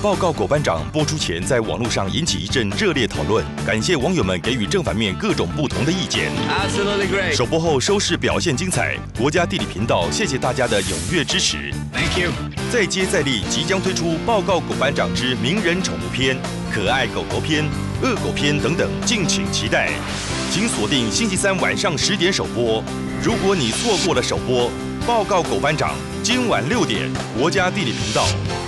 报告狗班长播出前在网络上引起一阵热烈讨论感谢网友们给予正反面各种不同的意见。Absolutely great 首播后收视表现精彩国家地理频道谢谢大家的踊跃支持。Thank you 再接再厉即将推出报告狗班长之名人宠物篇可爱狗狗篇恶狗篇等等敬请期待。请锁定星期三晚上十点首播如果你错过了首播报告狗班长今晚六点国家地理频道。